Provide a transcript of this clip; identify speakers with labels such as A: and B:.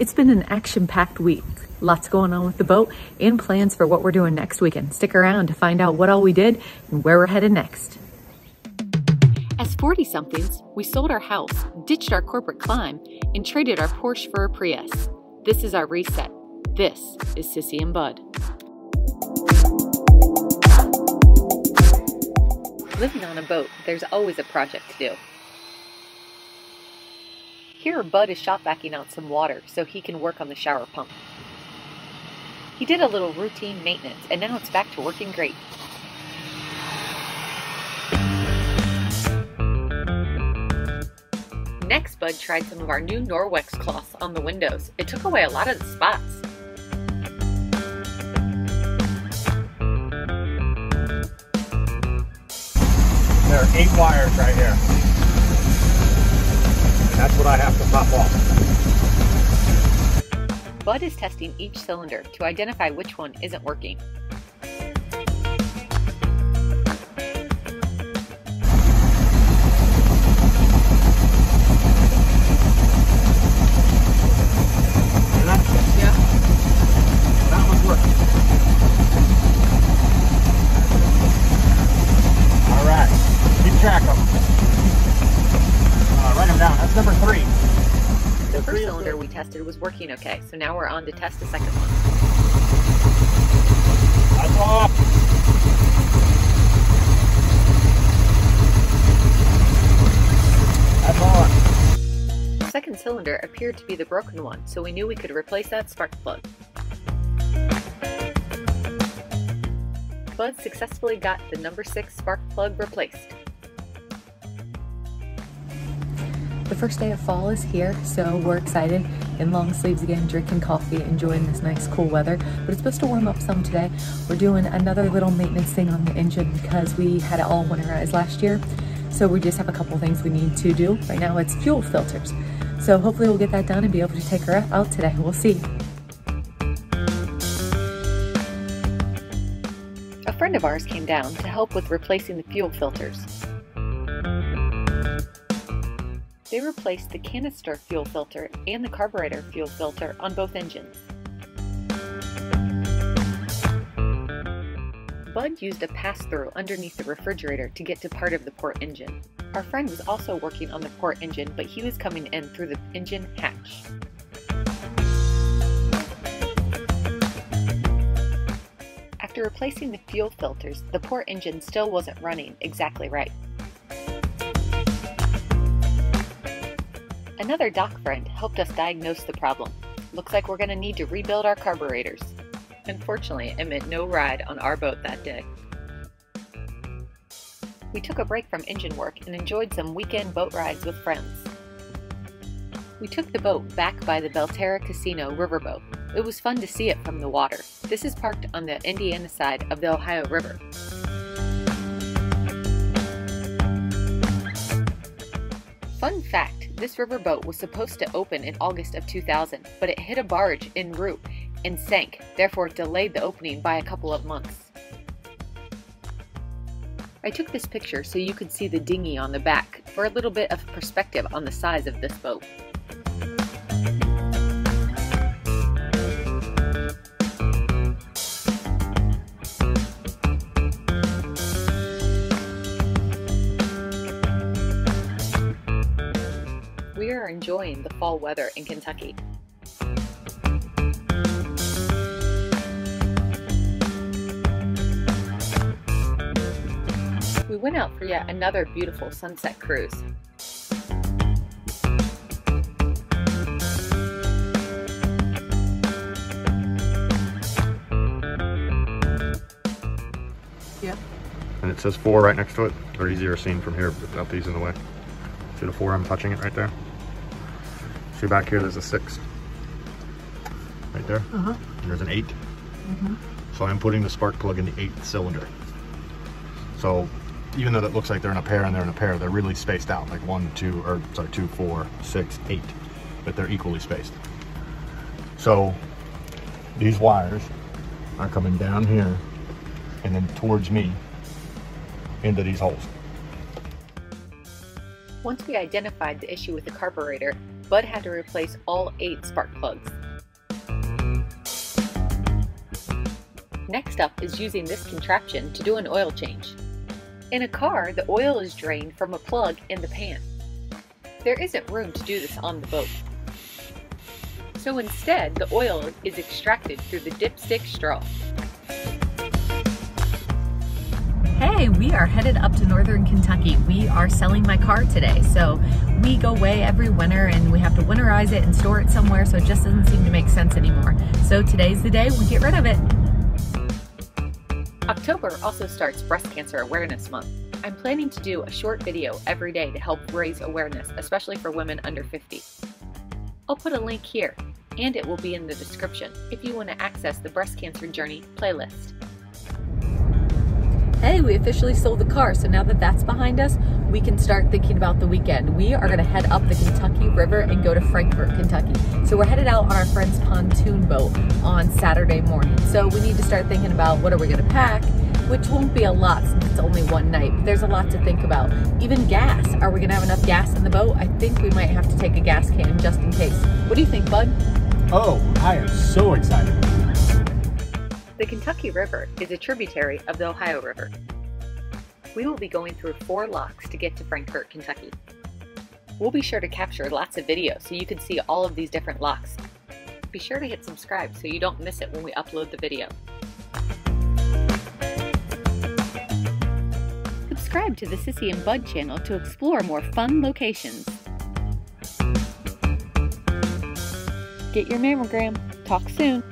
A: It's been an action-packed week. Lots going on with the boat and plans for what we're doing next weekend. Stick around to find out what all we did and where we're headed next. As 40 somethings, we sold our house, ditched our corporate climb, and traded our Porsche for a Prius. This is our reset. This is Cissy and Bud. Living on a boat, there's always a project to do. Here, Bud is shop backing out some water so he can work on the shower pump. He did a little routine maintenance, and now it's back to working great. Next, Bud tried some of our new Norwex cloths on the windows. It took away a lot of the spots.
B: There are eight wires right here. That's what I have to pop off.
A: Bud is testing each cylinder to identify which one isn't working.
B: Working
A: okay, so now we're on to test the second one. Second cylinder appeared to be the broken one, so we knew we could replace that spark plug. Bud successfully got the number 6 spark plug replaced. The first day of fall is here, so we're excited. In long sleeves again, drinking coffee, enjoying this nice cool weather. But it's supposed to warm up some today. We're doing another little maintenance thing on the engine because we had it all winterized last year. So we just have a couple things we need to do. Right now it's fuel filters. So hopefully we'll get that done and be able to take her out today. We'll see. A friend of ours came down to help with replacing the fuel filters. They replaced the canister fuel filter and the carburetor fuel filter on both engines. Bud used a pass-through underneath the refrigerator to get to part of the port engine. Our friend was also working on the port engine, but he was coming in through the engine hatch. After replacing the fuel filters, the port engine still wasn't running exactly right. Another dock friend helped us diagnose the problem. Looks like we're going to need to rebuild our carburetors. Unfortunately, it meant no ride on our boat that day. We took a break from engine work and enjoyed some weekend boat rides with friends. We took the boat back by the Belterra Casino riverboat. It was fun to see it from the water. This is parked on the Indiana side of the Ohio River. Fun fact, this riverboat was supposed to open in August of 2000, but it hit a barge en route and sank, therefore delayed the opening by a couple of months. I took this picture so you could see the dinghy on the back for a little bit of perspective on the size of this boat. Enjoying the fall weather in Kentucky. We went out for yet another beautiful sunset cruise. Yeah.
B: And it says four right next to it. They're easier seen from here without these in the way. See the four, I'm touching it right there. See back here, there's a six. Right there.
A: Uh-huh.
B: And there's an 8 So I'm putting the spark plug in the eighth cylinder. So even though that looks like they're in a pair and they're in a pair, they're really spaced out, like one, two, or sorry, two, four, six, eight, but they're equally spaced. So these wires are coming down here and then towards me into these holes.
A: Once we identified the issue with the carburetor, Bud had to replace all eight spark plugs. Next up is using this contraption to do an oil change. In a car, the oil is drained from a plug in the pan. There isn't room to do this on the boat. So instead, the oil is extracted through the dipstick straw. Hey, we are headed up to Northern Kentucky. We are selling my car today. So we go away every winter and we have to winterize it and store it somewhere so it just doesn't seem to make sense anymore. So today's the day we get rid of it. October also starts Breast Cancer Awareness Month. I'm planning to do a short video every day to help raise awareness, especially for women under 50. I'll put a link here, and it will be in the description if you want to access the Breast Cancer Journey playlist. Hey, we officially sold the car, so now that that's behind us, we can start thinking about the weekend. We are going to head up the Kentucky River and go to Frankfort, Kentucky. So we're headed out on our friend's pontoon boat on Saturday morning. So we need to start thinking about what are we going to pack, which won't be a lot since it's only one night. But there's a lot to think about. Even gas. Are we going to have enough gas in the boat? I think we might have to take a gas can just in case. What do you think, Bud?
B: Oh, I am so excited.
A: The Kentucky River is a tributary of the Ohio River. We will be going through four locks to get to Frankfort, Kentucky. We'll be sure to capture lots of video so you can see all of these different locks. Be sure to hit subscribe so you don't miss it when we upload the video. Subscribe to the Cissy and Bud channel to explore more fun locations. Get your mammogram. Talk soon.